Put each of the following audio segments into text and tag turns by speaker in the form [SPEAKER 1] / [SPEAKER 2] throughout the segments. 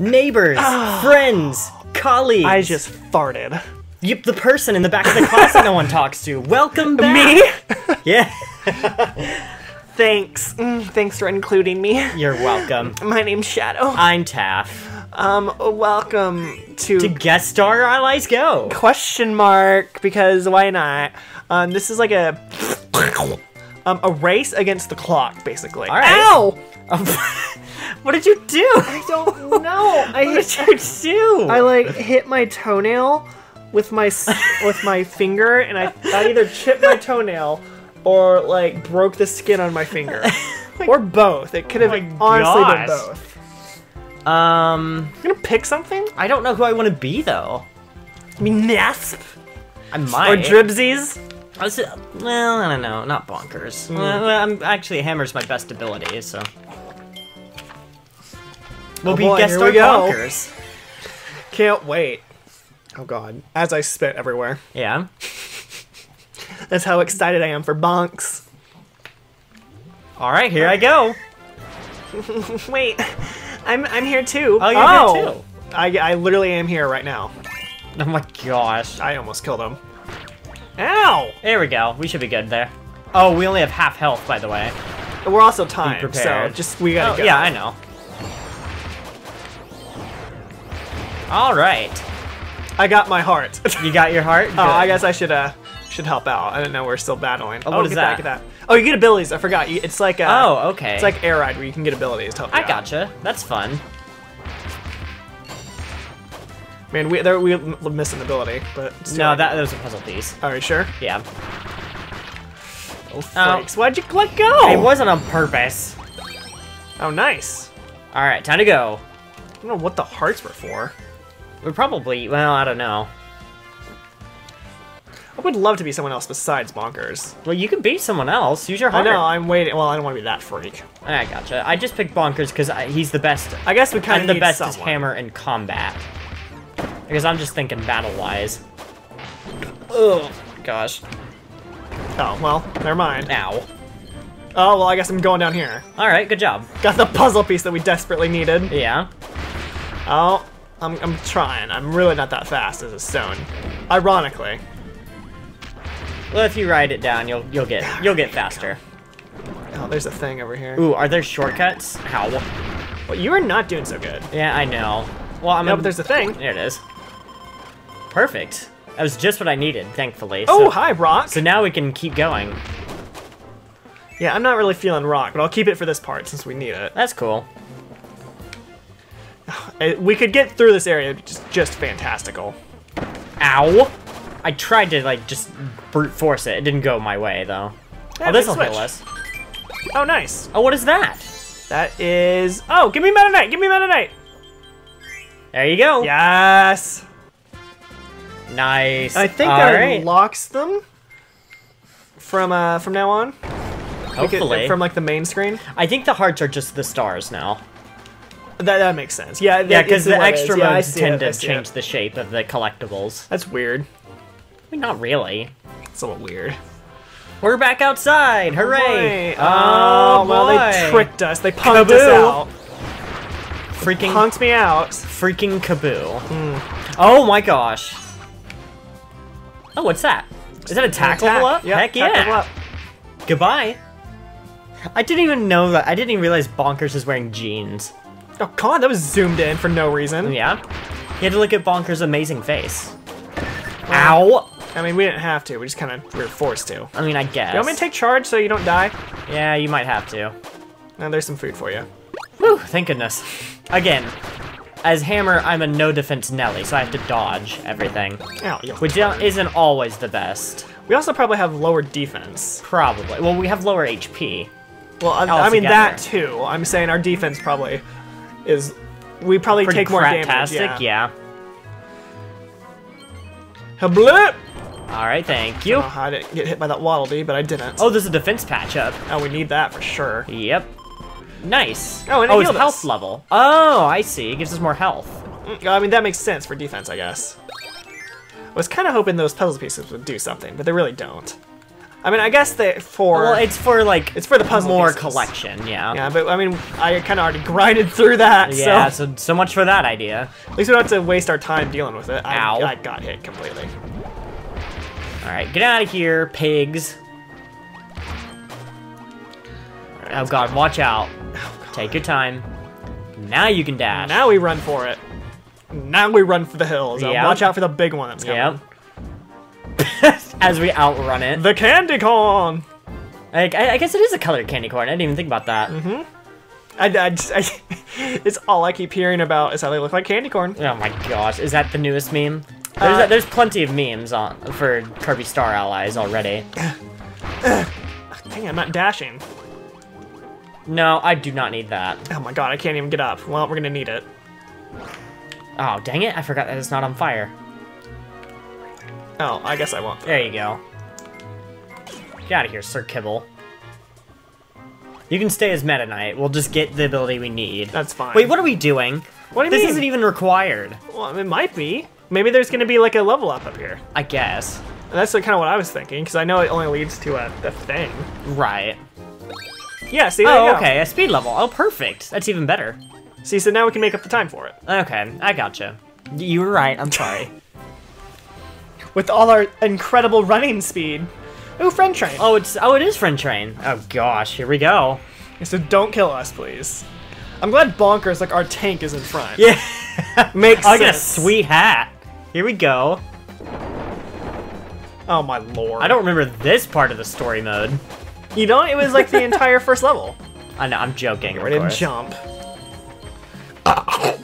[SPEAKER 1] neighbors, friends, colleagues.
[SPEAKER 2] I just farted.
[SPEAKER 1] Yep, the person in the back of the class that no one talks to. Welcome back.
[SPEAKER 2] Me?
[SPEAKER 1] Yeah.
[SPEAKER 2] Thanks. Mm, thanks for including me.
[SPEAKER 1] You're welcome.
[SPEAKER 2] My name's Shadow.
[SPEAKER 1] I'm Taff.
[SPEAKER 2] Um, welcome to,
[SPEAKER 1] To guest star Allies Go.
[SPEAKER 2] question mark because why not? Um, this is like a um a race against the clock, basically.
[SPEAKER 1] All right.
[SPEAKER 2] Ow!
[SPEAKER 1] what did you do?
[SPEAKER 2] I don't know. I
[SPEAKER 1] What did you do?
[SPEAKER 2] I like hit my toenail with my with my finger, and I, I either chipped my toenail or like broke the skin on my finger, or both. It could have
[SPEAKER 1] Oh
[SPEAKER 2] honestly
[SPEAKER 1] gosh.
[SPEAKER 2] been both.
[SPEAKER 1] um,
[SPEAKER 2] You gonna pick something?
[SPEAKER 1] I don't know who I want to be though.
[SPEAKER 2] I mean, Nesp
[SPEAKER 1] I might.
[SPEAKER 2] or Dribsies.
[SPEAKER 1] I was, well, I don't know, not bonkers.
[SPEAKER 2] Hmm.
[SPEAKER 1] Well, I'm actually hammer's my best ability, so. We'll
[SPEAKER 2] Oh
[SPEAKER 1] be
[SPEAKER 2] boy,
[SPEAKER 1] guest star bonkers.
[SPEAKER 2] Can't wait. Oh god. As I spit everywhere.
[SPEAKER 1] Yeah.
[SPEAKER 2] That's how excited I am for bonks.
[SPEAKER 1] All right, here I go.
[SPEAKER 2] Wait, I'm I'm here too.
[SPEAKER 1] Oh, you're here oh. too.
[SPEAKER 2] I, I literally am here right now.
[SPEAKER 1] Oh my gosh.
[SPEAKER 2] I almost killed him. Ow!
[SPEAKER 1] There we go. We should be good there. Oh, we only have half health, by the way.
[SPEAKER 2] We're also timed, so just we gotta
[SPEAKER 1] Oh,
[SPEAKER 2] go.
[SPEAKER 1] yeah, I know. All right.
[SPEAKER 2] I got my heart. oh,
[SPEAKER 1] You got your heart?
[SPEAKER 2] Oh,
[SPEAKER 1] I
[SPEAKER 2] guess I should uh should help out. I didn't know we're still battling.
[SPEAKER 1] Oh, what is
[SPEAKER 2] get
[SPEAKER 1] that?
[SPEAKER 2] That. Oh, you get abilities. I forgot. You, it's like uh,
[SPEAKER 1] Oh, okay.
[SPEAKER 2] It's like air ride where you can get abilities to help
[SPEAKER 1] I
[SPEAKER 2] out.
[SPEAKER 1] gotcha. That's fun.
[SPEAKER 2] Man, we there we missed an ability, but.
[SPEAKER 1] No, that, that was a puzzle piece.
[SPEAKER 2] Are you sure?
[SPEAKER 1] Yeah.
[SPEAKER 2] Oh, freaks. Why'd you let go?
[SPEAKER 1] It wasn't on purpose.
[SPEAKER 2] Oh, nice.
[SPEAKER 1] All right, time to go.
[SPEAKER 2] I don't know what the hearts were for.
[SPEAKER 1] We're probably, well, I don't know.
[SPEAKER 2] I would love to be someone else besides Bonkers.
[SPEAKER 1] Well, you can be someone else. Use your
[SPEAKER 2] I know. I'm waiting. Well, I don't want to be that freak.
[SPEAKER 1] I gotcha. I just picked Bonkers because he's the best.
[SPEAKER 2] I guess we kind of
[SPEAKER 1] the best
[SPEAKER 2] someone.
[SPEAKER 1] as Hammer in combat. Because I'm just thinking battle-wise. Ugh. Gosh.
[SPEAKER 2] Oh well, never mind.
[SPEAKER 1] Ow.
[SPEAKER 2] Oh well, I guess I'm going down here.
[SPEAKER 1] All right, good job.
[SPEAKER 2] Got the puzzle piece that we desperately needed.
[SPEAKER 1] Yeah.
[SPEAKER 2] Oh, I'm, I'm trying. I'm really not that fast as a stone. Ironically.
[SPEAKER 1] Well, if you ride it down, you'll you'll get you'll get faster.
[SPEAKER 2] Oh, there's a thing over here.
[SPEAKER 1] Ooh, are there shortcuts? How?
[SPEAKER 2] Well, you are not doing so good.
[SPEAKER 1] Yeah, I know. Well, I'm.
[SPEAKER 2] No,
[SPEAKER 1] a-
[SPEAKER 2] but there's a thing.
[SPEAKER 1] There it is. Perfect. That was just what I needed, thankfully.
[SPEAKER 2] Oh,
[SPEAKER 1] so,
[SPEAKER 2] hi, Rock.
[SPEAKER 1] So now we can keep going.
[SPEAKER 2] yeah, I'm not really feeling Rock, but I'll keep it for this part since we need it.
[SPEAKER 1] That's cool.
[SPEAKER 2] Uh, We could get through this area just just fantastical.
[SPEAKER 1] Ow! I tried to like just brute force it. It didn't go my way though.
[SPEAKER 2] Yeah,
[SPEAKER 1] oh, this
[SPEAKER 2] big
[SPEAKER 1] will heal
[SPEAKER 2] switch.
[SPEAKER 1] us.
[SPEAKER 2] Oh, nice.
[SPEAKER 1] Oh, what is that?
[SPEAKER 2] That is. Oh, give me Meta Knight. Give me Meta Knight.
[SPEAKER 1] There you go.
[SPEAKER 2] Yes.
[SPEAKER 1] Nice.
[SPEAKER 2] I think
[SPEAKER 1] All
[SPEAKER 2] that
[SPEAKER 1] right.
[SPEAKER 2] unlocks them from uh from now on. We could-
[SPEAKER 1] Hopefully.
[SPEAKER 2] from like the main screen.
[SPEAKER 1] I think the hearts are just the stars now.
[SPEAKER 2] That that makes sense. Yeah,
[SPEAKER 1] Yeah, because the
[SPEAKER 2] what it is.
[SPEAKER 1] extra
[SPEAKER 2] Yeah,
[SPEAKER 1] modes tend
[SPEAKER 2] it,
[SPEAKER 1] to change
[SPEAKER 2] it.
[SPEAKER 1] the shape of the collectibles.
[SPEAKER 2] That's weird.
[SPEAKER 1] I mean, not really.
[SPEAKER 2] It's a little weird.
[SPEAKER 1] We're back outside! Hooray!
[SPEAKER 2] Boy. Oh, well, they tricked us. They punked us out.
[SPEAKER 1] Freaking
[SPEAKER 2] Punked me out.
[SPEAKER 1] freaking kaboo.
[SPEAKER 2] Hmm.
[SPEAKER 1] Oh my gosh. Oh, what's that? Is that a tack level up?
[SPEAKER 2] Yep,
[SPEAKER 1] Heck yeah. Goodbye. I didn't even know that. I didn't even realize Bonkers is wearing jeans.
[SPEAKER 2] Oh god, that was zoomed in for no reason.
[SPEAKER 1] Yeah. You had to look at Bonkers' amazing face. Ow!
[SPEAKER 2] I mean, we didn't have to. We just kind of we were forced to.
[SPEAKER 1] I mean, I guess.
[SPEAKER 2] You want me to take charge so you don't die?
[SPEAKER 1] Yeah, you might have to.
[SPEAKER 2] Now there's some food for you.
[SPEAKER 1] Whew, thank goodness. Again, as Hammer, I'm a no defense Nelly, so I have to dodge everything.
[SPEAKER 2] Ow,
[SPEAKER 1] Which isn't always the best.
[SPEAKER 2] We also probably have lower defense.
[SPEAKER 1] Probably. Well, we have lower HP.
[SPEAKER 2] Well, I, I mean that too. I'm saying our defense probably is. We probably
[SPEAKER 1] Pretty
[SPEAKER 2] take more damage. Yeah.
[SPEAKER 1] yeah.
[SPEAKER 2] Hablip!
[SPEAKER 1] Alright, thank you.
[SPEAKER 2] Oh, I didn't get hit by that Waddle Dee, but I didn't.
[SPEAKER 1] Oh, there's a defense patch up.
[SPEAKER 2] Oh, we need that for sure.
[SPEAKER 1] Yep. Nice.
[SPEAKER 2] Oh, and it
[SPEAKER 1] oh, it's health level. Oh, I see. It gives us more health.
[SPEAKER 2] Mm, I mean, that makes sense for defense, I guess. I was kind of hoping those puzzle pieces would do something, but they really don't. I mean, I guess that for
[SPEAKER 1] Well, it's for like
[SPEAKER 2] It's for the puzzle
[SPEAKER 1] more
[SPEAKER 2] pieces.
[SPEAKER 1] collection. Yeah.
[SPEAKER 2] yeah, but I mean, I kind of already grinded through that.
[SPEAKER 1] Yeah,
[SPEAKER 2] so
[SPEAKER 1] so so much for that idea.
[SPEAKER 2] at least we don't have to waste our time dealing with it. I,
[SPEAKER 1] Ow.
[SPEAKER 2] I got hit completely.
[SPEAKER 1] All right, get out of here, pigs. Oh god, watch out. Take your time. Now you can dash.
[SPEAKER 2] Now we run for it. Now we run for the hills. Uh,
[SPEAKER 1] Yeah.
[SPEAKER 2] Watch out for the big one that's coming.
[SPEAKER 1] Yep. As we outrun it.
[SPEAKER 2] The candy corn.
[SPEAKER 1] Like, I, I guess it is a colored candy corn. I didn't even think about that.
[SPEAKER 2] Mm-hmm. I, I, just- I, it's all I keep hearing about is how they look like candy corn.
[SPEAKER 1] Oh my gosh, is that the newest meme? There's,
[SPEAKER 2] Uh,
[SPEAKER 1] there's plenty of memes on for Kirby Star Allies already.
[SPEAKER 2] Dang, I'm not dashing.
[SPEAKER 1] No, I do not need that.
[SPEAKER 2] Oh my god, I can't even get up. Well, we're gonna need it.
[SPEAKER 1] Oh, dang it, I forgot that it's not on fire.
[SPEAKER 2] Oh, I guess I won't.
[SPEAKER 1] There you go. Get out of here, Sir Kibble. You can stay as Meta Knight. We'll just get the ability we need.
[SPEAKER 2] That's fine.
[SPEAKER 1] Wait, what are we doing?
[SPEAKER 2] What do you
[SPEAKER 1] this
[SPEAKER 2] mean?
[SPEAKER 1] isn't even required.
[SPEAKER 2] Well, it might be. Maybe there's gonna be like a level up up here.
[SPEAKER 1] I guess.
[SPEAKER 2] And that's kind of what I was thinking, because I know it only leads to a, a thing.
[SPEAKER 1] Right.
[SPEAKER 2] Yeah, see,
[SPEAKER 1] Oh, okay, a speed level. Oh, perfect. That's even better.
[SPEAKER 2] See, so now we can make up the time for it.
[SPEAKER 1] Okay, I gotcha. You were right, I'm sorry.
[SPEAKER 2] With all our incredible running speed. Ooh, friend train.
[SPEAKER 1] oh, it's oh, it is Friend Train. Oh gosh, here we go.
[SPEAKER 2] So don't kill us, please. I'm glad Bonkers, like our tank, is in front.
[SPEAKER 1] Yeah.
[SPEAKER 2] Makes
[SPEAKER 1] I get a sweet hat. Here we go.
[SPEAKER 2] Oh my lord.
[SPEAKER 1] I don't remember this part of the story mode.
[SPEAKER 2] You don't? It was like the entire first level.
[SPEAKER 1] I know, I'm joking,
[SPEAKER 2] Ready to jump.
[SPEAKER 1] Oh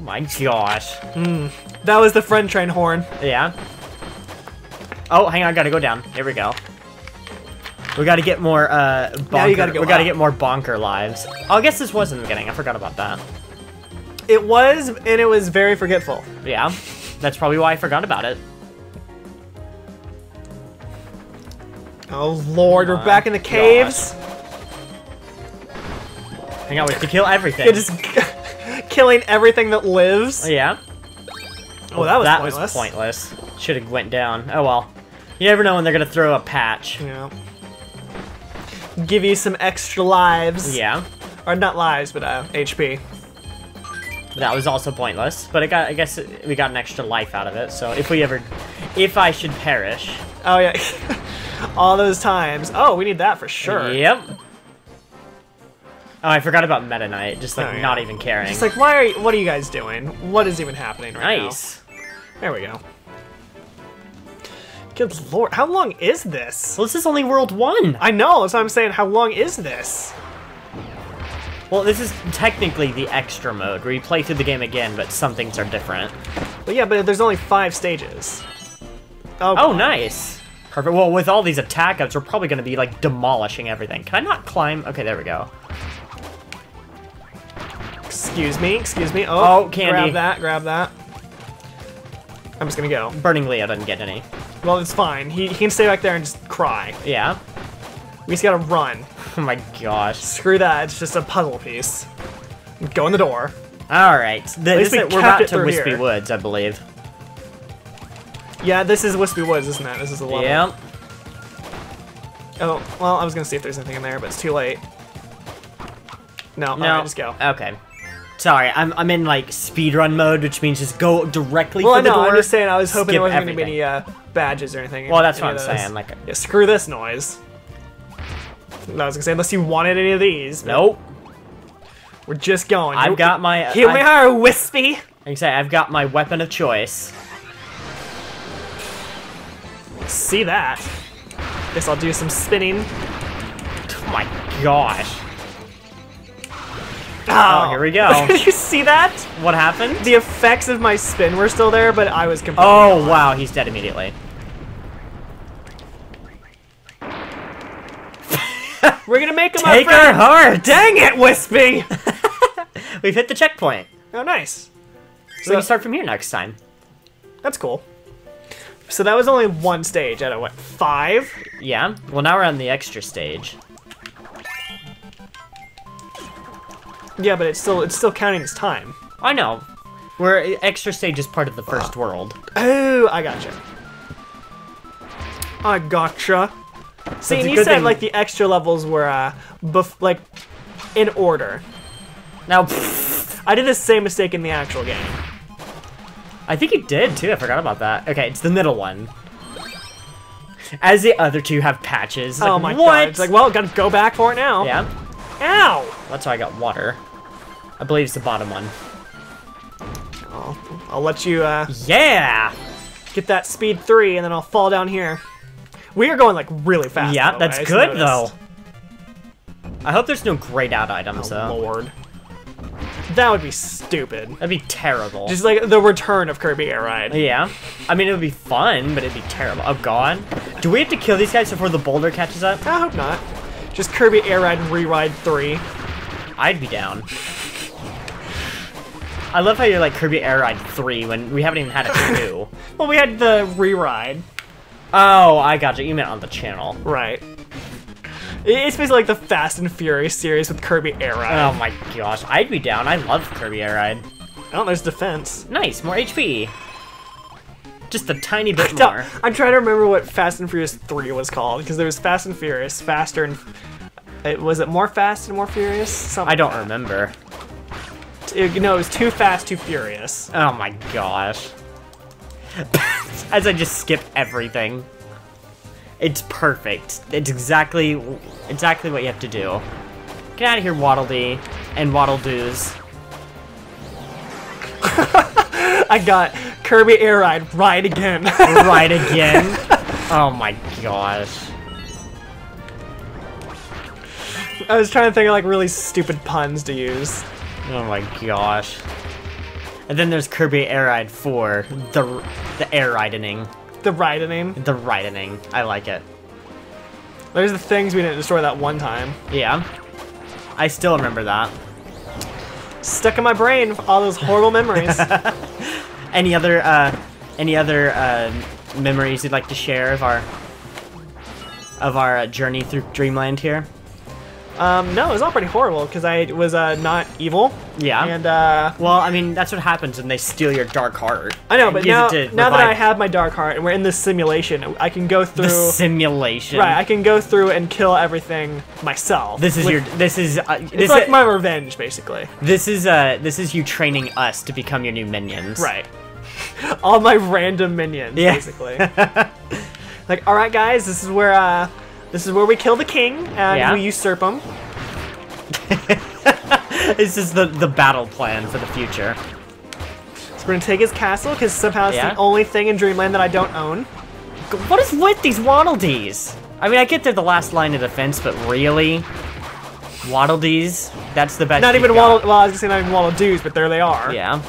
[SPEAKER 1] my gosh. Hmm.
[SPEAKER 2] That was the friend train horn.
[SPEAKER 1] Yeah. Oh, hang on, I gotta go down. Here we go. We gotta get more, uh, bonker.
[SPEAKER 2] Gotta go
[SPEAKER 1] we gotta
[SPEAKER 2] up.
[SPEAKER 1] get more bonker lives. Oh, I guess this was in the beginning. I forgot about that.
[SPEAKER 2] It was, and it was very forgetful.
[SPEAKER 1] Yeah. That's probably why I forgot about it.
[SPEAKER 2] Oh lord, we're back in the caves.
[SPEAKER 1] Hang on, we have to kill everything.
[SPEAKER 2] You're just killing everything that lives.
[SPEAKER 1] Yeah.
[SPEAKER 2] Oh, that was
[SPEAKER 1] that
[SPEAKER 2] pointless.
[SPEAKER 1] was pointless. Should have went down. Oh well. You never know when they're gonna throw a patch.
[SPEAKER 2] Yeah. Give you some extra lives.
[SPEAKER 1] Yeah.
[SPEAKER 2] Or not lives, but uh, HP.
[SPEAKER 1] That was also pointless, but I got. I guess we got an extra life out of it. So if we ever, if I should perish,
[SPEAKER 2] Oh yeah. All those times. Oh, we need that for sure.
[SPEAKER 1] Yep. Oh, I forgot about Meta Knight. Just like
[SPEAKER 2] Oh, yeah.
[SPEAKER 1] not even caring.
[SPEAKER 2] It's like, why are you, what are you guys doing? What is even happening right now?
[SPEAKER 1] nice.
[SPEAKER 2] There we go. Good lord, how long is this?
[SPEAKER 1] Well, this is only World One.
[SPEAKER 2] I know, that's what I'm saying. How long is this?
[SPEAKER 1] Well, this is technically the extra mode where you play through the game again, but some things are different.
[SPEAKER 2] Well, yeah, but there's only five stages. Oh,
[SPEAKER 1] Oh, nice. Perfect. Well, with all these attack ups, we're probably going to be like demolishing everything. Can I not climb? Okay, there we go.
[SPEAKER 2] excuse me, excuse me. Oh,
[SPEAKER 1] Oh, candy.
[SPEAKER 2] Grab that, grab that. I'm just gonna go.
[SPEAKER 1] Burning Leo doesn't get any.
[SPEAKER 2] Well, it's fine. He, he can stay back there and just cry.
[SPEAKER 1] Yeah.
[SPEAKER 2] We just gotta run.
[SPEAKER 1] Oh my gosh.
[SPEAKER 2] Screw that, it's just a puzzle piece. Go in the door.
[SPEAKER 1] All right. This
[SPEAKER 2] we
[SPEAKER 1] is- we're about to Wispy
[SPEAKER 2] here.
[SPEAKER 1] Woods, I believe.
[SPEAKER 2] Yeah, this is Wispy Woods, isn't it? This is the level.
[SPEAKER 1] Yep.
[SPEAKER 2] Oh, well, I was gonna see if there's anything in there, but it's too late. No,
[SPEAKER 1] No.
[SPEAKER 2] alright, just go.
[SPEAKER 1] Okay. Sorry, I'm, I'm in like speedrun mode, which means just go directly
[SPEAKER 2] Well,
[SPEAKER 1] for
[SPEAKER 2] I
[SPEAKER 1] the door.
[SPEAKER 2] I'm just saying I was hoping there wasn't gonna be any uh, badges or anything.
[SPEAKER 1] Well, that's what I'm saying. Like,
[SPEAKER 2] Yeah, screw this noise. No, I was gonna say, unless you wanted any of these.
[SPEAKER 1] nope.
[SPEAKER 2] We're just going.
[SPEAKER 1] I've
[SPEAKER 2] You-
[SPEAKER 1] got my.
[SPEAKER 2] Here we
[SPEAKER 1] I've-
[SPEAKER 2] are, Wispy!
[SPEAKER 1] I say, I've got my weapon of choice.
[SPEAKER 2] See that. Guess I'll do some spinning.
[SPEAKER 1] Oh my gosh.
[SPEAKER 2] Oh.
[SPEAKER 1] oh, here we go.
[SPEAKER 2] Did you see that?
[SPEAKER 1] What happened?
[SPEAKER 2] The effects of my spin were still there, but I was completely
[SPEAKER 1] Oh wow, he's dead immediately.
[SPEAKER 2] We're gonna make him
[SPEAKER 1] Take
[SPEAKER 2] our
[SPEAKER 1] our heart!
[SPEAKER 2] Dang it, Wispy!
[SPEAKER 1] We've hit the checkpoint.
[SPEAKER 2] oh, nice.
[SPEAKER 1] So we can start from here next time.
[SPEAKER 2] That's cool. So that was only one stage out of what, five?
[SPEAKER 1] Yeah. Well, now we're on the extra stage.
[SPEAKER 2] Yeah, but it's still it's still counting as time.
[SPEAKER 1] I know. We're extra stage is part of the first world.
[SPEAKER 2] Oh, I gotcha. I gotcha. See, and you said
[SPEAKER 1] thing-
[SPEAKER 2] like the extra levels were uh, bef- like in order.
[SPEAKER 1] Now, pfft,
[SPEAKER 2] I did the same mistake in the actual game.
[SPEAKER 1] I think you did too. I forgot about that. Okay, it's the middle one. As the other two have patches. It's
[SPEAKER 2] oh
[SPEAKER 1] like,
[SPEAKER 2] my
[SPEAKER 1] what?
[SPEAKER 2] god! It's like, well, gotta go back for it now.
[SPEAKER 1] yeah,
[SPEAKER 2] Ow!
[SPEAKER 1] that's how I got water. I believe it's the bottom one.
[SPEAKER 2] I'll, I'll let you uh,
[SPEAKER 1] Yeah.
[SPEAKER 2] get that speed three, and then I'll fall down here. We are going like really fast.
[SPEAKER 1] Yeah,
[SPEAKER 2] the way,
[SPEAKER 1] that's good though. I hope there's no grayed out items
[SPEAKER 2] Oh
[SPEAKER 1] though.
[SPEAKER 2] lord, that would be stupid.
[SPEAKER 1] That'd be terrible.
[SPEAKER 2] Just like the return of Kirby Air Ride.
[SPEAKER 1] yeah. I mean, it would be fun, but it'd be terrible. Oh god. Do we have to kill these guys before the boulder catches up?
[SPEAKER 2] I hope not. Just Kirby Air Ride Re-Ride 3.
[SPEAKER 1] I'd be down. I love how you're like Kirby Air Ride 3 when we haven't even had a 2.
[SPEAKER 2] Well, we had the Re-Ride.
[SPEAKER 1] oh, I got you. You meant on the channel.
[SPEAKER 2] Right. It's basically like the Fast and Furious series with Kirby Air Ride.
[SPEAKER 1] Oh my gosh. I'd be down. I love Kirby Air Ride.
[SPEAKER 2] Oh, there's defense.
[SPEAKER 1] Nice, more HP. Just a tiny bit more.
[SPEAKER 2] I'm trying to remember what Fast and Furious 3 was called because there was Fast and Furious, Faster and. It, was it more Fast and More Furious? Something
[SPEAKER 1] I don't
[SPEAKER 2] like
[SPEAKER 1] remember.
[SPEAKER 2] That. It, no, it was Too Fast, Too Furious.
[SPEAKER 1] Oh my gosh. As I just skip everything. It's perfect. It's exactly exactly what you have to do. Get out of here, Waddle Dee and Waddle Doos.
[SPEAKER 2] I got Kirby Air Ride right again.
[SPEAKER 1] Right again. oh my gosh.
[SPEAKER 2] I was trying to think of like really stupid puns to use.
[SPEAKER 1] Oh my gosh. And then there's Kirby Air Ride 4, the the air ridening.
[SPEAKER 2] The riding.
[SPEAKER 1] The ridening. I like it.
[SPEAKER 2] There's the things we didn't destroy that one time.
[SPEAKER 1] Yeah. I still remember that.
[SPEAKER 2] Stuck in my brain, all those horrible memories.
[SPEAKER 1] Any other uh any other uh memories you'd like to share of our of our uh, journey through Dreamland here?
[SPEAKER 2] Um, no, it was all pretty horrible because I was uh, not evil.
[SPEAKER 1] Yeah.
[SPEAKER 2] And uh,
[SPEAKER 1] well, I mean, that's what happens when they steal your dark heart.
[SPEAKER 2] I know, but now, now that I have my dark heart and we're in this simulation, I can go through.
[SPEAKER 1] the simulation.
[SPEAKER 2] right, I can go through and kill everything myself.
[SPEAKER 1] this is
[SPEAKER 2] With-
[SPEAKER 1] your this is uh,
[SPEAKER 2] It's
[SPEAKER 1] this
[SPEAKER 2] like
[SPEAKER 1] is,
[SPEAKER 2] my revenge, basically.
[SPEAKER 1] this is uh this is you training us to become your new minions.
[SPEAKER 2] Right. all my random minions,
[SPEAKER 1] Yeah.
[SPEAKER 2] basically. like, all right, guys, this is where uh, this is where we kill the king and
[SPEAKER 1] Yeah.
[SPEAKER 2] we usurp him.
[SPEAKER 1] this is the the battle plan for the future.
[SPEAKER 2] So we're gonna take his castle because somehow it's
[SPEAKER 1] Yeah.
[SPEAKER 2] the only thing in Dreamland that I don't own.
[SPEAKER 1] What is with these Waddle Dees? I mean, I get they're the last line of defense, but really, Waddle Dees? That's the best.
[SPEAKER 2] Not even. Waddle. Well, I was gonna say not even Waddledoos, but there they are.
[SPEAKER 1] Yeah.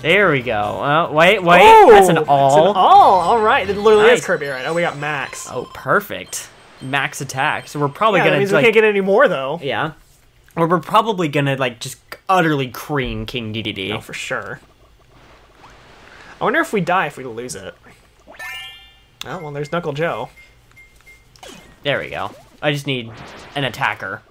[SPEAKER 1] There we go. Uh, wait, wait.
[SPEAKER 2] Oh,
[SPEAKER 1] that's an all.
[SPEAKER 2] an all. All right. It literally
[SPEAKER 1] Nice.
[SPEAKER 2] is Kirby right. Oh, we got Max.
[SPEAKER 1] Oh, perfect. Max attack. So we're probably
[SPEAKER 2] yeah, that
[SPEAKER 1] gonna
[SPEAKER 2] means
[SPEAKER 1] like,
[SPEAKER 2] we can't get any more though.
[SPEAKER 1] yeah. Or we're probably gonna like just utterly cream King Dedede.
[SPEAKER 2] Oh, for sure. I wonder if we die if we lose it. Oh well, there's Knuckle Joe.
[SPEAKER 1] There we go. I just need an attacker.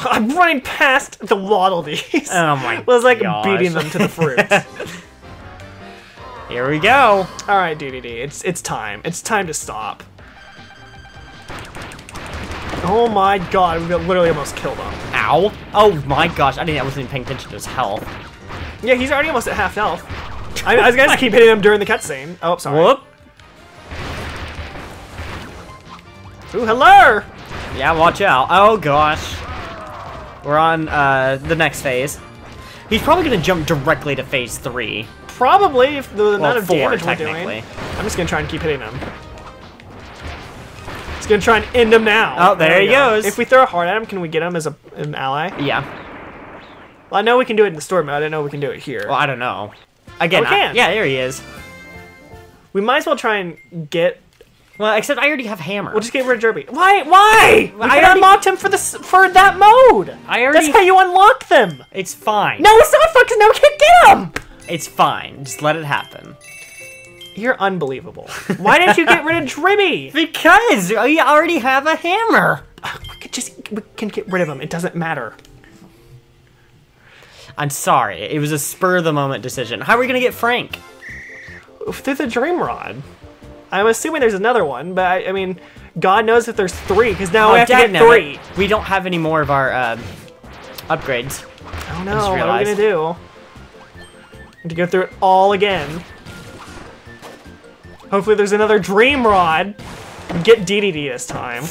[SPEAKER 2] I'm running past the Waddle Dees.
[SPEAKER 1] Oh my god.
[SPEAKER 2] was like
[SPEAKER 1] gosh.
[SPEAKER 2] beating them to the fruit.
[SPEAKER 1] Here we go.
[SPEAKER 2] All right, Dedede, it's it's time. It's time to stop. Oh my god, we literally almost killed him.
[SPEAKER 1] Ow. Oh my gosh. I didn't. I wasn't even paying attention to his health.
[SPEAKER 2] Yeah, he's already almost at half health. I, I was gonna keep hitting him during the cutscene. Oh, sorry.
[SPEAKER 1] Whoop.
[SPEAKER 2] Ooh, hello!
[SPEAKER 1] Yeah, watch out. Oh gosh. We're on uh, the next phase. He's probably gonna jump directly to phase three.
[SPEAKER 2] Probably, if the amount of
[SPEAKER 1] four,
[SPEAKER 2] damage we're
[SPEAKER 1] technically.
[SPEAKER 2] doing. I'm just gonna try and keep hitting him. Just gonna try and end him now.
[SPEAKER 1] Oh, there
[SPEAKER 2] we
[SPEAKER 1] he
[SPEAKER 2] go.
[SPEAKER 1] goes.
[SPEAKER 2] If we throw a heart at him, can we get him as a, an ally?
[SPEAKER 1] Yeah.
[SPEAKER 2] Well, I know we can do it in the story mode. I didn't know we can do it here.
[SPEAKER 1] Well, I don't know. Again,
[SPEAKER 2] Oh, we
[SPEAKER 1] I-
[SPEAKER 2] can.
[SPEAKER 1] yeah, there he is.
[SPEAKER 2] we might as well try and get.
[SPEAKER 1] Well, except I already have hammer.
[SPEAKER 2] We'll just get rid of Derby. Why? Why? We
[SPEAKER 1] I
[SPEAKER 2] I
[SPEAKER 1] already-
[SPEAKER 2] unlocked him for this for that mode.
[SPEAKER 1] I already-
[SPEAKER 2] That's how you unlock them.
[SPEAKER 1] It's fine.
[SPEAKER 2] No, it's not fucking. No, we can't get him.
[SPEAKER 1] It's fine. Just let it happen.
[SPEAKER 2] You're unbelievable. Why didn't you get rid of Dribby?
[SPEAKER 1] Because we already have a hammer.
[SPEAKER 2] Uh, we could just we can get rid of him. It doesn't matter.
[SPEAKER 1] I'm sorry. It was a spur of the moment decision. How are we gonna get Frank?
[SPEAKER 2] Through the Dream Rod. I'm assuming there's another one, but I, I mean, God knows if there's three, because now
[SPEAKER 1] Oh,
[SPEAKER 2] we have to get
[SPEAKER 1] it.
[SPEAKER 2] three.
[SPEAKER 1] We don't have any more of our uh, upgrades.
[SPEAKER 2] I don't know.
[SPEAKER 1] just
[SPEAKER 2] What are we gonna do? Have to go through it all again. Hopefully, there's another Dream Rod. Get Dedede this time.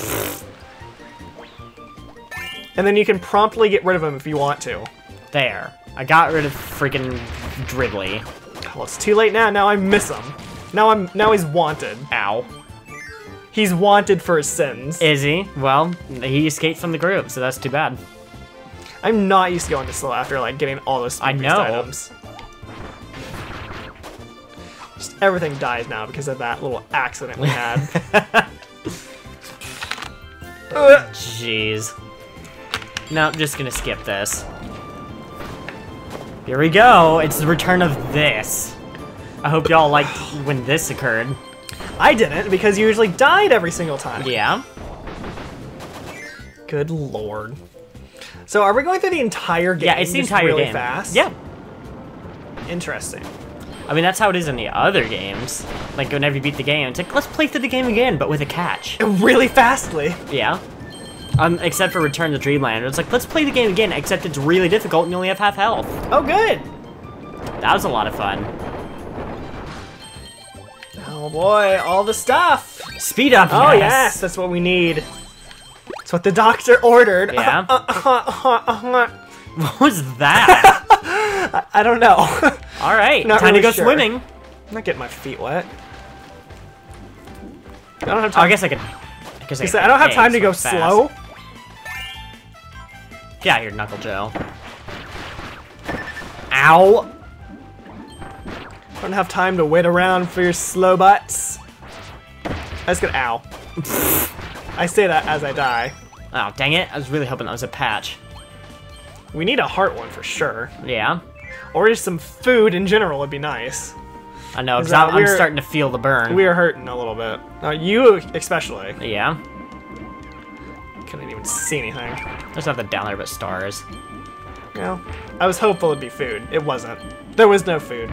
[SPEAKER 2] And then you can promptly get rid of him if you want to.
[SPEAKER 1] There. I got rid of freaking Dribbly.
[SPEAKER 2] Well, it's too late now. Now I miss him. Now I'm now he's wanted.
[SPEAKER 1] Ow.
[SPEAKER 2] He's wanted for his sins.
[SPEAKER 1] Is he? Well, he escaped from the group, so that's too bad.
[SPEAKER 2] I'm not used to going this slow after like getting all those
[SPEAKER 1] I know.
[SPEAKER 2] items. Just everything dies now because of that little accident we had.
[SPEAKER 1] Jeez. No, I'm just gonna skip this. Here we go. It's the return of this. I hope y'all liked when this occurred.
[SPEAKER 2] I didn't because you usually died every single time.
[SPEAKER 1] Yeah.
[SPEAKER 2] Good lord. So are we going through the entire game?
[SPEAKER 1] Yeah, it's the entire
[SPEAKER 2] really
[SPEAKER 1] game.
[SPEAKER 2] fast.
[SPEAKER 1] Yeah.
[SPEAKER 2] Interesting.
[SPEAKER 1] I mean, that's how it is in the other games. Like, whenever you beat the game, it's like, let's play through the game again, but with a catch.
[SPEAKER 2] Really fastly.
[SPEAKER 1] Yeah. Um, except for Return to Dreamland. It's like, let's play the game again, except it's really difficult and you only have half health.
[SPEAKER 2] Oh, good.
[SPEAKER 1] That was a lot of fun.
[SPEAKER 2] Oh boy, all the stuff.
[SPEAKER 1] Speed up,
[SPEAKER 2] Oh
[SPEAKER 1] yes!
[SPEAKER 2] yes, that's what we need. That's what the doctor ordered.
[SPEAKER 1] Yeah.
[SPEAKER 2] I
[SPEAKER 1] What was that?
[SPEAKER 2] I don't know.
[SPEAKER 1] Alright, time
[SPEAKER 2] really
[SPEAKER 1] to go
[SPEAKER 2] sure.
[SPEAKER 1] swimming.
[SPEAKER 2] I'm not getting my feet wet. I don't have
[SPEAKER 1] Oh, I guess I could... I guess I, could
[SPEAKER 2] I don't have time to go
[SPEAKER 1] fast.
[SPEAKER 2] slow.
[SPEAKER 1] Get out here, Knuckle Joe. Ow!
[SPEAKER 2] I don't have time to wait around for your slow butts. I just gonna ow. I say that as I die.
[SPEAKER 1] Oh, dang it. I was really hoping that was a patch.
[SPEAKER 2] We need a heart one for sure.
[SPEAKER 1] Yeah.
[SPEAKER 2] Or just some food in general would be nice.
[SPEAKER 1] I know, because I'm, I'm starting to feel the burn.
[SPEAKER 2] We are hurting a little bit. Uh, you especially.
[SPEAKER 1] Yeah.
[SPEAKER 2] Couldn't even see anything.
[SPEAKER 1] There's nothing down there but stars.
[SPEAKER 2] Yeah. I was hopeful it'd be food. It wasn't. There was no food.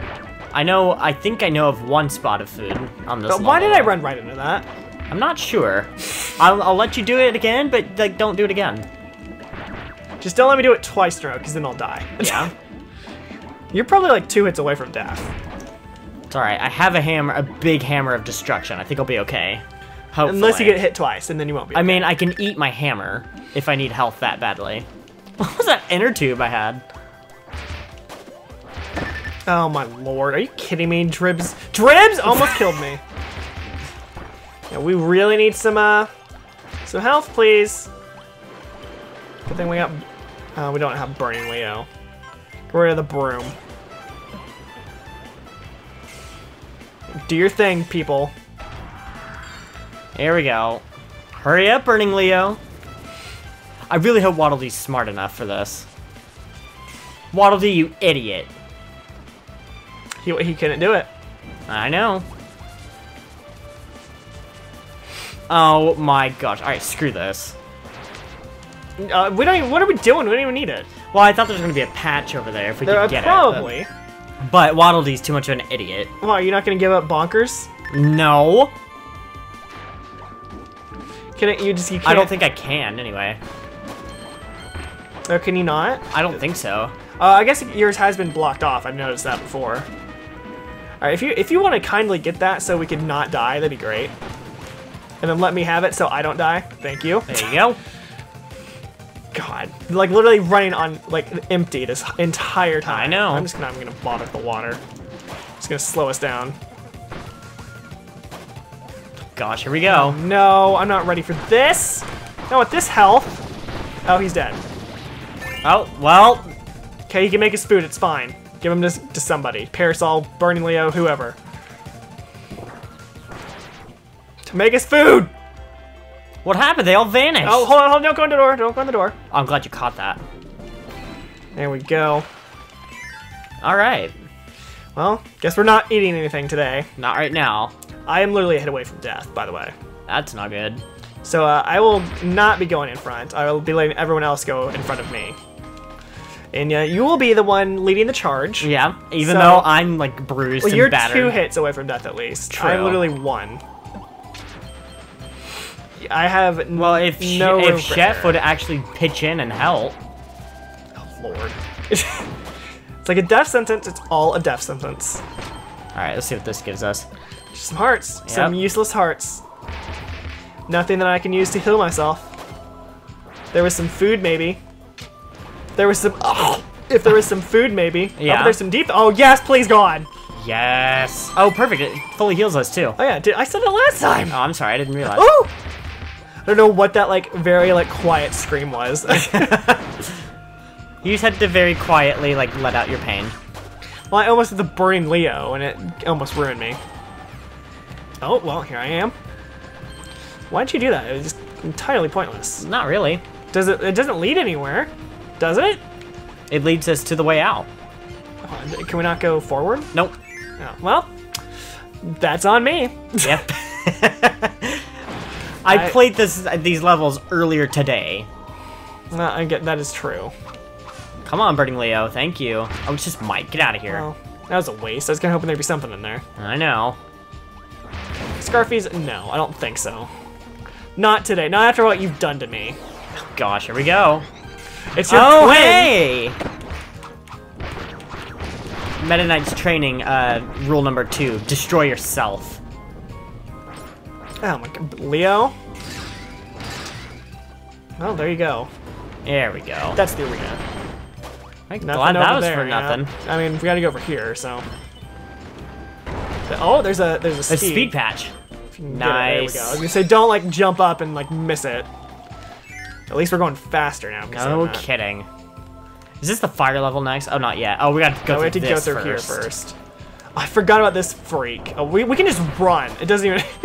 [SPEAKER 1] I know, I think I know of one spot of food on this
[SPEAKER 2] But why did I run right into that?
[SPEAKER 1] I'm not sure. I'll, I'll let you do it again, but like, don't do it again.
[SPEAKER 2] Just don't let me do it twice in a row, because then I'll die.
[SPEAKER 1] Yeah.
[SPEAKER 2] You're probably like two hits away from death.
[SPEAKER 1] it's alright. I have a hammer, a big hammer of destruction. I think I'll be okay. Hopefully.
[SPEAKER 2] Unless you get hit twice, and then you won't be.
[SPEAKER 1] I
[SPEAKER 2] okay.
[SPEAKER 1] mean, I can eat my hammer if I need health that badly. What was that inner tube I had?
[SPEAKER 2] Oh my lord, are you kidding me? Dribs. Dribs almost killed me. Yeah, we really need some, uh, some health, please. Good thing we got, uh, we don't have Burning Leo. Get rid of the broom. Do your thing, people.
[SPEAKER 1] Here we go. Hurry up, Burning Leo. I really hope Waddle Dee's smart enough for this. Waddle Dee, you idiot.
[SPEAKER 2] He, he couldn't do it.
[SPEAKER 1] I know. Oh my gosh. Alright, screw this.
[SPEAKER 2] Uh, we don't even, what are we doing? We don't even need it.
[SPEAKER 1] Well, I thought there was going to be a patch over there if we
[SPEAKER 2] There,
[SPEAKER 1] could get
[SPEAKER 2] probably.
[SPEAKER 1] it. But, but Waddle Dee's too much of an idiot.
[SPEAKER 2] Well, you're not gonna give up bonkers?
[SPEAKER 1] No.
[SPEAKER 2] Can it, you just, you can't.
[SPEAKER 1] I don't think I can, anyway.
[SPEAKER 2] Or can you not?
[SPEAKER 1] I don't think so.
[SPEAKER 2] Uh, I guess yours has been blocked off. I've noticed that before. All right, if you if you want to kindly get that so we can not die, that'd be great. And then let me have it so I don't die. Thank you.
[SPEAKER 1] There you go.
[SPEAKER 2] God, like literally running on like empty this entire time.
[SPEAKER 1] I know.
[SPEAKER 2] I'm just not even gonna bother with the water. Just gonna slow us down.
[SPEAKER 1] Gosh, here we go.
[SPEAKER 2] No, I'm not ready for this. Not with this health. Oh, he's dead.
[SPEAKER 1] Oh, well,
[SPEAKER 2] Okay, he can make his food. It's fine. Give them to, to somebody. Parasol, Burning Leo, whoever. To make us food.
[SPEAKER 1] what happened? They all vanished.
[SPEAKER 2] Oh, hold on, hold on. Don't go in the door. Don't go in the door.
[SPEAKER 1] I'm glad you caught that.
[SPEAKER 2] There we go.
[SPEAKER 1] All right.
[SPEAKER 2] Well, guess we're not eating anything today.
[SPEAKER 1] Not right now.
[SPEAKER 2] I am literally a hit away from death, by the way.
[SPEAKER 1] That's not good.
[SPEAKER 2] So uh, I will not be going in front. I will be letting everyone else go in front of me. And uh, you will be the one leading the charge.
[SPEAKER 1] Yeah, even
[SPEAKER 2] So-
[SPEAKER 1] though I'm like bruised
[SPEAKER 2] Well,
[SPEAKER 1] and
[SPEAKER 2] you're
[SPEAKER 1] battered.
[SPEAKER 2] two hits away from death at least.
[SPEAKER 1] True.
[SPEAKER 2] I'm literally one. I have
[SPEAKER 1] Well, if
[SPEAKER 2] no
[SPEAKER 1] if Chef would actually pitch in and help.
[SPEAKER 2] Oh, Lord. it's like a death sentence. It's all a death sentence.
[SPEAKER 1] All right, let's see what this gives us.
[SPEAKER 2] Some hearts. Some useless hearts. Nothing that I can use to heal myself. There was some food, maybe. There was some. Oh, if there was some food, maybe. Oh,
[SPEAKER 1] Yeah.
[SPEAKER 2] but there's some deep. Oh yes, please God.
[SPEAKER 1] Yes. Oh, perfect. It fully heals us too.
[SPEAKER 2] Oh yeah, did, I said it last time.
[SPEAKER 1] Oh, I'm sorry, I didn't realize.
[SPEAKER 2] Oh. I don't know what that like very like quiet scream was.
[SPEAKER 1] You just had to very quietly like let out your pain.
[SPEAKER 2] well, I almost did the burning Leo, and it almost ruined me. Oh well, here I am. Why'd you do that? It was just entirely pointless.
[SPEAKER 1] Not really.
[SPEAKER 2] Does it? It doesn't lead anywhere, does it?
[SPEAKER 1] It leads us to the way out.
[SPEAKER 2] Oh, Can we not go forward?
[SPEAKER 1] Nope.
[SPEAKER 2] Oh, well, that's on me.
[SPEAKER 1] Yep. I,
[SPEAKER 2] I-
[SPEAKER 1] played this these levels earlier today.
[SPEAKER 2] No, I get that is true.
[SPEAKER 1] Come on, Burning Leo. Thank you. Oh, it's just Mike. Get out of here.
[SPEAKER 2] That was a waste. I was kind of hoping there'd be something in there.
[SPEAKER 1] I know.
[SPEAKER 2] Scarfies? No, I don't think so. Not today. Not after what you've done to me.
[SPEAKER 1] Gosh, here we go.
[SPEAKER 2] It's your
[SPEAKER 1] oh,
[SPEAKER 2] twin.
[SPEAKER 1] hey! Meta Knight's training, uh, rule number two, destroy yourself.
[SPEAKER 2] Oh my god, Leo. Well, there you go.
[SPEAKER 1] There we go.
[SPEAKER 2] That's the arena.
[SPEAKER 1] I'm glad that was
[SPEAKER 2] there,
[SPEAKER 1] for
[SPEAKER 2] yeah.
[SPEAKER 1] nothing.
[SPEAKER 2] I mean, we gotta go over here, so. Oh, there's a there's a
[SPEAKER 1] A
[SPEAKER 2] speed.
[SPEAKER 1] patch.
[SPEAKER 2] If you can get it, There we
[SPEAKER 1] Nice.
[SPEAKER 2] go. I was gonna say, don't like jump up and like miss it. At least we're going faster now.
[SPEAKER 1] No kidding. Is this the fire level next? Oh, not yet. Oh, we gotta go
[SPEAKER 2] No, we
[SPEAKER 1] through
[SPEAKER 2] have to go through
[SPEAKER 1] first.
[SPEAKER 2] here first. I forgot about this freak. Oh, we, we can just run. It doesn't even.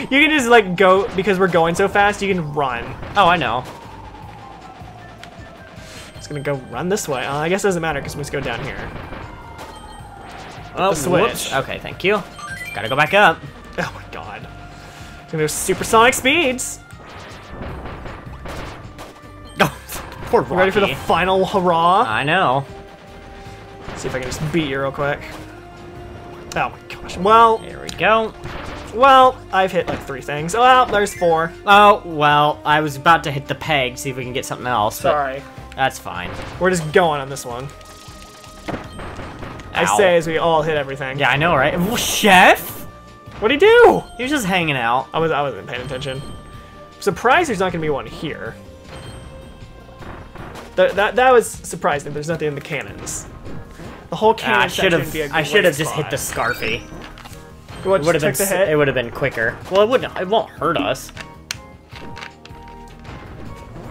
[SPEAKER 2] you can just like go because we're going so fast. You can run.
[SPEAKER 1] Oh, I know.
[SPEAKER 2] Just gonna go run this way. Uh, I guess it doesn't matter because we just go down here.
[SPEAKER 1] Oh,
[SPEAKER 2] switch.
[SPEAKER 1] whoops. Okay, thank you. Gotta go back up.
[SPEAKER 2] Oh my god. Gonna go supersonic speeds.
[SPEAKER 1] Poor Rocky.
[SPEAKER 2] Ready for the final hurrah?
[SPEAKER 1] I know.
[SPEAKER 2] Let's See if I can just beat you real quick. Oh my gosh. Well,
[SPEAKER 1] Here we go.
[SPEAKER 2] well, I've hit like three things. Oh, well, there's four.
[SPEAKER 1] Oh, well, I was about to hit the peg, see if we can get something else,
[SPEAKER 2] Sorry.
[SPEAKER 1] that's fine.
[SPEAKER 2] We're just going on this one. I say as we all hit everything.
[SPEAKER 1] Yeah, I know, right? Well, Chef?
[SPEAKER 2] What'd he do?
[SPEAKER 1] He was just hanging out.
[SPEAKER 2] I was I wasn't paying attention. Surprised there's not gonna be one here. That that that was surprising. There's nothing in the cannons. The whole cannon
[SPEAKER 1] Ah, I should have.
[SPEAKER 2] would be a
[SPEAKER 1] I should have just hit the. Scarfy. It would have been. It would have been quicker. Well, it wouldn't. It won't hurt us.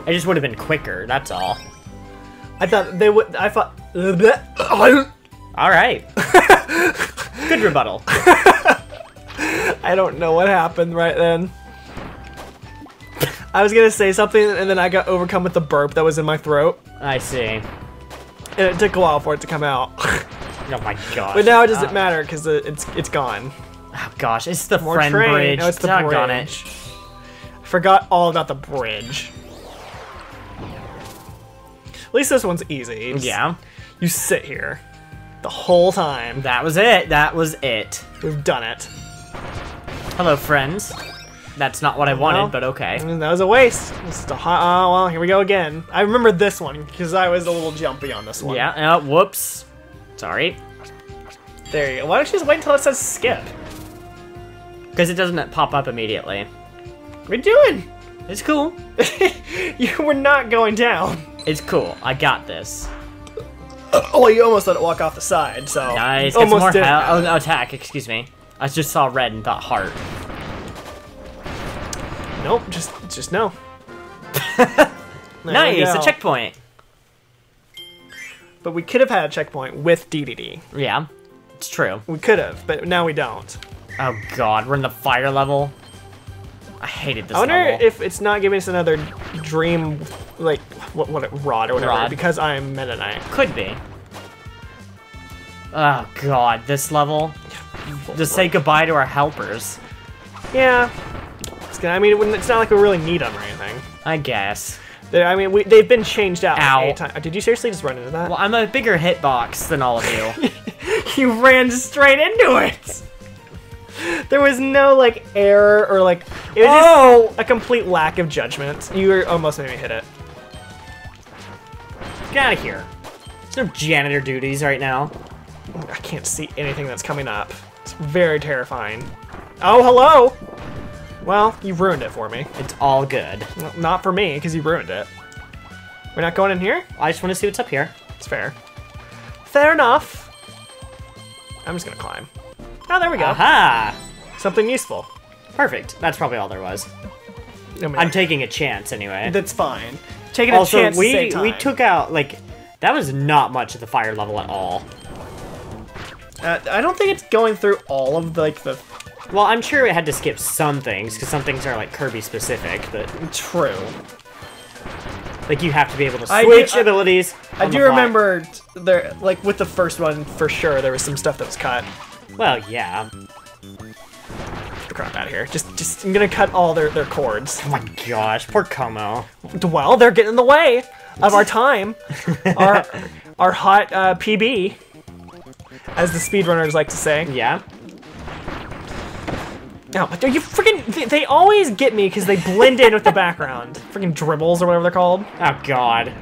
[SPEAKER 1] It just would have been quicker. That's all.
[SPEAKER 2] I thought they would. I thought.
[SPEAKER 1] All right. Good rebuttal.
[SPEAKER 2] I don't know what happened right then. I was gonna say something and then I got overcome with the burp that was in my throat,
[SPEAKER 1] I see.
[SPEAKER 2] and it took a while for it to come out.
[SPEAKER 1] Oh my gosh.
[SPEAKER 2] but now it doesn't
[SPEAKER 1] Uh,
[SPEAKER 2] matter because it's it's gone.
[SPEAKER 1] Oh gosh, it's the
[SPEAKER 2] More
[SPEAKER 1] friend
[SPEAKER 2] train.
[SPEAKER 1] bridge.
[SPEAKER 2] No, it's the
[SPEAKER 1] Doggone
[SPEAKER 2] bridge.
[SPEAKER 1] it.
[SPEAKER 2] Forgot all about the bridge. At least this one's easy.
[SPEAKER 1] Yeah,
[SPEAKER 2] You sit here the whole time.
[SPEAKER 1] that was it. That was it.
[SPEAKER 2] We've done it.
[SPEAKER 1] Hello, friends. That's not what I wanted,
[SPEAKER 2] Well,
[SPEAKER 1] but okay.
[SPEAKER 2] That was a waste. Is a hot, oh, well, here we go again. I remember this one because I was a little jumpy on this one.
[SPEAKER 1] Yeah, uh, whoops. Sorry.
[SPEAKER 2] There you go. Why don't you just wait until it says skip?
[SPEAKER 1] Because it doesn't pop up immediately.
[SPEAKER 2] What are you doing?
[SPEAKER 1] It's cool.
[SPEAKER 2] you were not going down.
[SPEAKER 1] It's cool. I got this.
[SPEAKER 2] Oh, you almost let it walk off the side, so.
[SPEAKER 1] Nice. Get some
[SPEAKER 2] Almost
[SPEAKER 1] more
[SPEAKER 2] did.
[SPEAKER 1] oh, attack, excuse me. I just saw red and thought heart.
[SPEAKER 2] Nope, just just no.
[SPEAKER 1] Nice, a checkpoint.
[SPEAKER 2] But we could have had a checkpoint with Dedede.
[SPEAKER 1] Yeah, it's true.
[SPEAKER 2] We could have, but now we don't.
[SPEAKER 1] Oh god, we're in the fire level. I hated this
[SPEAKER 2] I wonder
[SPEAKER 1] level.
[SPEAKER 2] if it's not giving us another dream, like what what rod or whatever,
[SPEAKER 1] Rod.
[SPEAKER 2] because I'm Meta Knight.
[SPEAKER 1] Could be. Oh god, this level. Just say goodbye to our helpers.
[SPEAKER 2] Yeah. I mean, it it's not like we really need them or anything.
[SPEAKER 1] I guess.
[SPEAKER 2] They, I mean, we, they've been changed out. like,
[SPEAKER 1] Ow.
[SPEAKER 2] times. Did you seriously just run into that?
[SPEAKER 1] Well, I'm a bigger hitbox than all of you.
[SPEAKER 2] you ran straight into it. There was no like error or like It was
[SPEAKER 1] Oh!
[SPEAKER 2] just a complete lack of judgment. You were almost made me hit it.
[SPEAKER 1] Get out of here. There's no janitor duties right now.
[SPEAKER 2] I can't see anything that's coming up. It's very terrifying. Oh, hello! Well, you ruined it for me.
[SPEAKER 1] It's all good.
[SPEAKER 2] Well, not for me, because you ruined it. We're not going in here?
[SPEAKER 1] I just want to see what's up here.
[SPEAKER 2] It's fair. Fair enough. I'm just gonna climb. Oh, there we go.
[SPEAKER 1] Aha!
[SPEAKER 2] Something useful.
[SPEAKER 1] Perfect. That's probably all there was.
[SPEAKER 2] I mean,
[SPEAKER 1] I'm taking a chance anyway.
[SPEAKER 2] That's fine. Taking a chance to
[SPEAKER 1] we we took out like that was not much of the fire level at all.
[SPEAKER 2] Uh, I don't think it's going through all of the, like the
[SPEAKER 1] Well, I'm sure it had to skip some things because some things are like Kirby specific, but
[SPEAKER 2] true.
[SPEAKER 1] like you have to be able to
[SPEAKER 2] I
[SPEAKER 1] switch
[SPEAKER 2] do- I-
[SPEAKER 1] abilities.
[SPEAKER 2] I do
[SPEAKER 1] the
[SPEAKER 2] remember there, like with the first one for sure, there was some stuff that was cut.
[SPEAKER 1] Well, yeah.
[SPEAKER 2] Get the crap out of here. Just, just I'm gonna cut all their their cords.
[SPEAKER 1] Oh my gosh, poor Como.
[SPEAKER 2] Well, they're getting in the way of our time, our our hot uh, PB, as the speedrunners like to say.
[SPEAKER 1] Yeah.
[SPEAKER 2] No, but you freaking they, they always get me because they blend in with the background. Freaking dribbles or whatever they're called.
[SPEAKER 1] Oh god.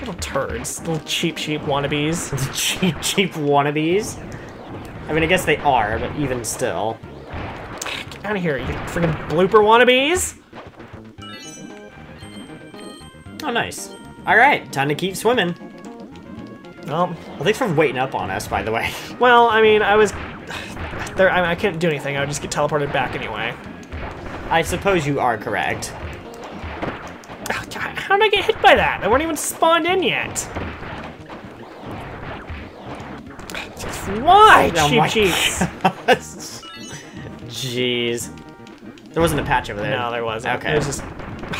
[SPEAKER 2] Little turds, little Cheep Cheep wannabes.
[SPEAKER 1] Cheep, Cheep wannabes. I mean, I guess they are, but even still.
[SPEAKER 2] Get out of here, you freaking blooper wannabes.
[SPEAKER 1] Oh, nice. All right, time to keep swimming.
[SPEAKER 2] Well,
[SPEAKER 1] Well, thanks for waiting up on us, by the way.
[SPEAKER 2] well, I mean, I was there. I, mean, I couldn't do anything. I would just get teleported back anyway.
[SPEAKER 1] I suppose you are correct.
[SPEAKER 2] Ugh, God, How did I get hit by that? I weren't even spawned in yet. Why,
[SPEAKER 1] Oh
[SPEAKER 2] cheap cheeks?
[SPEAKER 1] Jeez. There wasn't a patch over there.
[SPEAKER 2] No, there wasn't.
[SPEAKER 1] Okay.
[SPEAKER 2] It was just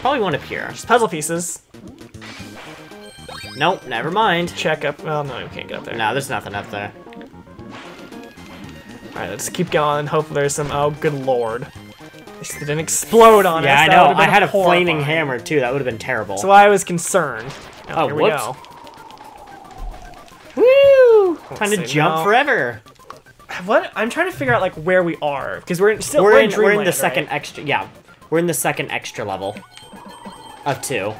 [SPEAKER 1] Probably one up here.
[SPEAKER 2] Just puzzle pieces.
[SPEAKER 1] Nope, never mind.
[SPEAKER 2] Check up. Well, no, you can't get up there.
[SPEAKER 1] No, there's nothing up there.
[SPEAKER 2] All right, let's keep going. Hopefully, there's some. Oh, good lord! It didn't explode on
[SPEAKER 1] Yeah,
[SPEAKER 2] us.
[SPEAKER 1] Yeah,
[SPEAKER 2] I
[SPEAKER 1] know. I had a flaming hammer too. That would have been terrible.
[SPEAKER 2] So I was concerned. Oh,
[SPEAKER 1] Oh,
[SPEAKER 2] here we go.
[SPEAKER 1] Woo! Time to jump
[SPEAKER 2] no.
[SPEAKER 1] forever.
[SPEAKER 2] What? I'm trying to figure out like where we are because we're still
[SPEAKER 1] We're in.
[SPEAKER 2] in,
[SPEAKER 1] We're in the
[SPEAKER 2] Dreamland,
[SPEAKER 1] second extra. Yeah, we're in the second extra level of two.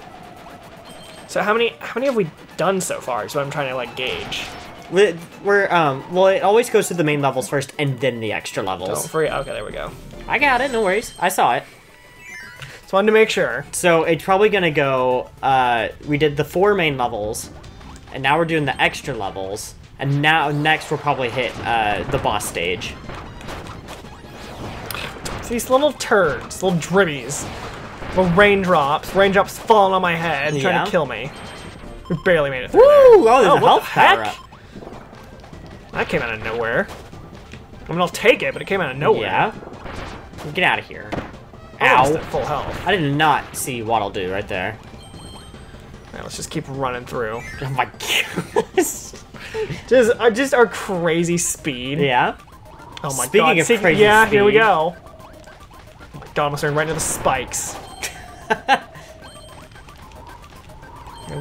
[SPEAKER 2] So how many how many have we done so far? Is what I'm trying to like gauge.
[SPEAKER 1] We- We're um. Well, it always goes to the main levels first, and then the extra levels.
[SPEAKER 2] Oh,
[SPEAKER 1] levels.
[SPEAKER 2] free. Okay, there we go.
[SPEAKER 1] I got it. No worries. I saw it.
[SPEAKER 2] Just wanted to make sure.
[SPEAKER 1] So it's probably gonna go. Uh, we did the four main levels, and now we're doing the extra levels. And now next we'll probably hit uh, the boss stage.
[SPEAKER 2] These little turds, little dribbies, little raindrops, raindrops falling on my head, trying to kill me. We barely made it through.
[SPEAKER 1] Woo! Oh, there's
[SPEAKER 2] Oh,
[SPEAKER 1] a health
[SPEAKER 2] the heck?
[SPEAKER 1] power up.
[SPEAKER 2] That came out of nowhere. I mean, I'll take it, but it came out of nowhere.
[SPEAKER 1] Yeah. Get out of here. Ow.
[SPEAKER 2] full health.
[SPEAKER 1] I did not see Waddle Do right there.
[SPEAKER 2] Alright, let's just keep running through.
[SPEAKER 1] Oh my gosh.
[SPEAKER 2] Just, uh, just our crazy speed.
[SPEAKER 1] yeah.
[SPEAKER 2] Oh my
[SPEAKER 1] Speaking
[SPEAKER 2] god.
[SPEAKER 1] of
[SPEAKER 2] See-
[SPEAKER 1] crazy
[SPEAKER 2] yeah, here we go. Oh my god, I'm staring right into the spikes.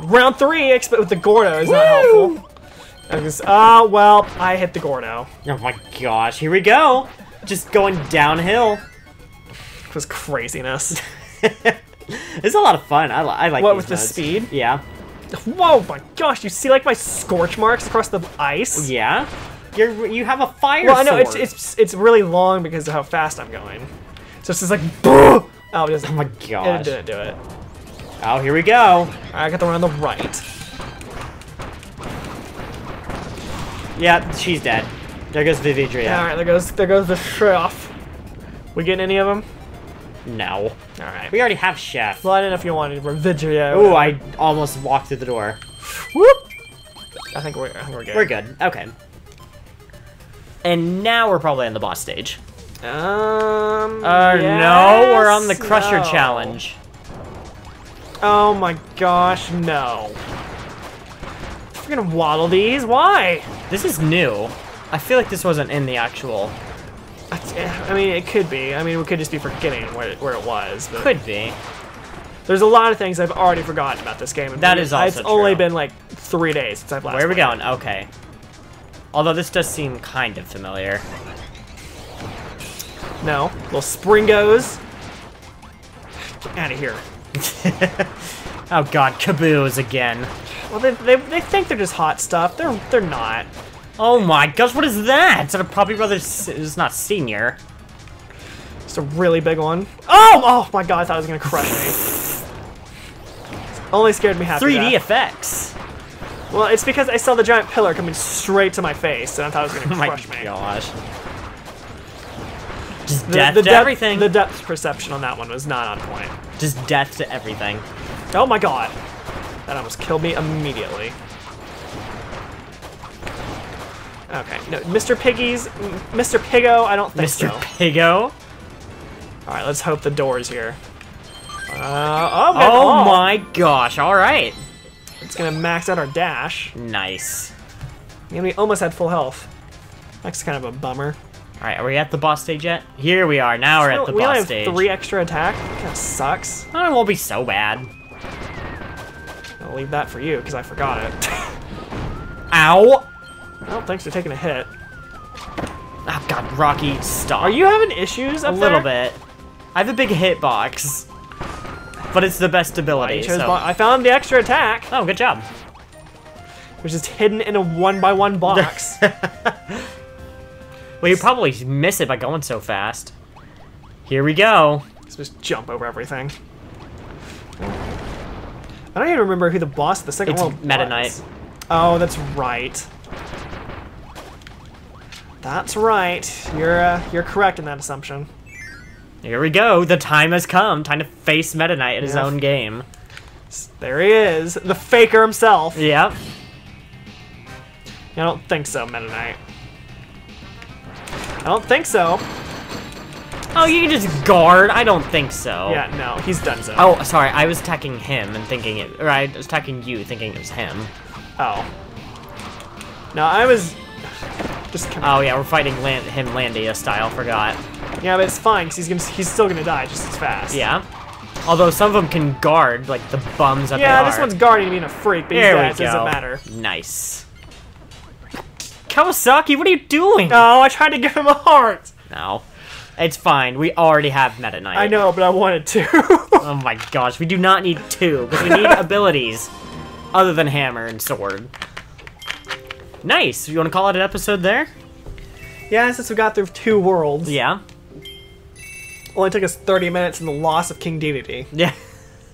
[SPEAKER 2] Round three, with the Gordo is not
[SPEAKER 1] Woo!
[SPEAKER 2] helpful. I was, ah, well, I hit the Gordo.
[SPEAKER 1] Oh my gosh. Here we go. Just going downhill.
[SPEAKER 2] It was craziness.
[SPEAKER 1] It's a lot of fun. I, li- I like
[SPEAKER 2] What, with the speed?
[SPEAKER 1] Yeah.
[SPEAKER 2] Whoa, my gosh, you see like my scorch marks across the ice?
[SPEAKER 1] Yeah. You're you have a fire
[SPEAKER 2] Well, I know it's it's it's really long because of how fast I'm going. So it's just like, oh, it doesn't.
[SPEAKER 1] Oh my
[SPEAKER 2] It
[SPEAKER 1] gosh.
[SPEAKER 2] didn't do it.
[SPEAKER 1] Oh, here we go.
[SPEAKER 2] I got the one on the right.
[SPEAKER 1] Yeah, she's dead. There goes Vividria.
[SPEAKER 2] Alright, there goes there goes the chef. We getting any of them?
[SPEAKER 1] No.
[SPEAKER 2] Alright.
[SPEAKER 1] We already have Chef.
[SPEAKER 2] Well, I didn't know if you wanted Revigia.
[SPEAKER 1] Ooh, I almost walked through the door.
[SPEAKER 2] Whoop! I think we're I think we're good.
[SPEAKER 1] We're good. Okay. And now we're probably on the boss stage.
[SPEAKER 2] Um.
[SPEAKER 1] Uh, no, we're on the Crusher
[SPEAKER 2] no.
[SPEAKER 1] challenge.
[SPEAKER 2] Oh my gosh, no. We're gonna waddle these. Why?
[SPEAKER 1] This is new. I feel like this wasn't in the actual.
[SPEAKER 2] Eh, I mean, it could be. I mean, we could just be forgetting where it, where it was. But
[SPEAKER 1] Could be.
[SPEAKER 2] there's a lot of things I've already forgotten about this game.
[SPEAKER 1] That is also
[SPEAKER 2] It's only been like three days since I've last.
[SPEAKER 1] Where are we
[SPEAKER 2] played.
[SPEAKER 1] going? Okay. Although this does seem kind of familiar.
[SPEAKER 2] No, little Springos. Get Out of here.
[SPEAKER 1] oh god, caboose again.
[SPEAKER 2] Well, they, they, they think they're just hot stuff. They're they're not.
[SPEAKER 1] Oh my gosh, what is that? Is that a Poppy Brothers? It's not senior.
[SPEAKER 2] Just a really big one. Oh, oh, oh my god, I thought it was gonna crush me. Only scared me half
[SPEAKER 1] 3D
[SPEAKER 2] death.
[SPEAKER 1] effects.
[SPEAKER 2] Well, it's because I saw the giant pillar coming straight to my face, and I thought it was
[SPEAKER 1] Oh
[SPEAKER 2] gonna
[SPEAKER 1] my
[SPEAKER 2] crush me.
[SPEAKER 1] gosh. Just
[SPEAKER 2] The,
[SPEAKER 1] death
[SPEAKER 2] the
[SPEAKER 1] to
[SPEAKER 2] depth,
[SPEAKER 1] everything.
[SPEAKER 2] The depth perception on that one was not on point.
[SPEAKER 1] Just death to everything.
[SPEAKER 2] Oh my god. That almost killed me immediately. Okay, no, Mr. Piggy's, Mr. Piggo, I don't think so.
[SPEAKER 1] Mr. Piggo?
[SPEAKER 2] Alright, let's hope the door's here. Uh, oh, man,
[SPEAKER 1] Oh my gosh, alright.
[SPEAKER 2] It's gonna max out our dash.
[SPEAKER 1] Nice.
[SPEAKER 2] And we almost had full health. That's kind of a bummer.
[SPEAKER 1] Alright, are we at the boss stage yet? Here we are, now we're at the
[SPEAKER 2] we
[SPEAKER 1] boss
[SPEAKER 2] have
[SPEAKER 1] stage.
[SPEAKER 2] three extra attack. Kind of sucks.
[SPEAKER 1] Oh, it won't be so bad.
[SPEAKER 2] I'll leave that for you, because I forgot it.
[SPEAKER 1] Ow!
[SPEAKER 2] well, thanks for taking a hit.
[SPEAKER 1] Oh god, Rocky, stop.
[SPEAKER 2] Are you having issues
[SPEAKER 1] A little
[SPEAKER 2] there?
[SPEAKER 1] bit. I have a big hitbox. But it's the best ability, so...
[SPEAKER 2] I found the extra attack,
[SPEAKER 1] Oh, good job.
[SPEAKER 2] which is hidden in a one by one box.
[SPEAKER 1] Well, you probably miss it by going so fast. Here we go.
[SPEAKER 2] Let's just jump over everything. I don't even remember who the boss of the second
[SPEAKER 1] It's
[SPEAKER 2] world
[SPEAKER 1] Meta
[SPEAKER 2] was.
[SPEAKER 1] Knight.
[SPEAKER 2] Oh, that's right. That's right. You're uh, you're correct in that assumption.
[SPEAKER 1] Here we go. The time has come. Time to face Meta Knight in his own game.
[SPEAKER 2] There he is, the faker himself.
[SPEAKER 1] Yep.
[SPEAKER 2] I don't think so, Meta Knight. I don't think so.
[SPEAKER 1] Oh, you can just guard? I don't think so.
[SPEAKER 2] Yeah, no, he's done so.
[SPEAKER 1] Oh, sorry. I was attacking him and thinking it. Or I was attacking you thinking it was him.
[SPEAKER 2] Oh. No, I was just
[SPEAKER 1] Oh, yeah. We're fighting Land him Landia style. Forgot.
[SPEAKER 2] Yeah, but it's fine because he's gonna he's still gonna die just as fast.
[SPEAKER 1] Yeah. Although some of them can guard, like the bums that
[SPEAKER 2] Yeah, this one's guarding being a freak, but he's
[SPEAKER 1] There
[SPEAKER 2] dead, it doesn't matter.
[SPEAKER 1] Nice. Kawasaki, what are you doing?
[SPEAKER 2] No, I tried to give him a heart.
[SPEAKER 1] No. It's fine. We already have Meta Knight.
[SPEAKER 2] I know, but I wanted to.
[SPEAKER 1] Oh my gosh, we do not need two, because we need abilities other than hammer and sword. Nice. You want to call it an episode there?
[SPEAKER 2] yeah, since we got through two worlds,
[SPEAKER 1] Yeah.
[SPEAKER 2] only took us 30 minutes in the loss of King Dedede.
[SPEAKER 1] Yeah.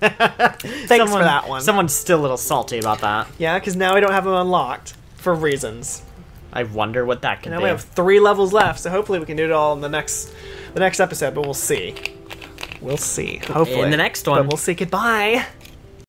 [SPEAKER 2] Thanks for that one.
[SPEAKER 1] Someone's still a little salty about that.
[SPEAKER 2] Yeah, because now we don't have him unlocked for reasons.
[SPEAKER 1] I wonder what that could
[SPEAKER 2] Now
[SPEAKER 1] be.
[SPEAKER 2] we have three levels left, so hopefully we can do it all in the next the next episode. But we'll see. We'll see. Hopefully
[SPEAKER 1] In the next
[SPEAKER 2] But
[SPEAKER 1] one.
[SPEAKER 2] we'll see. Goodbye.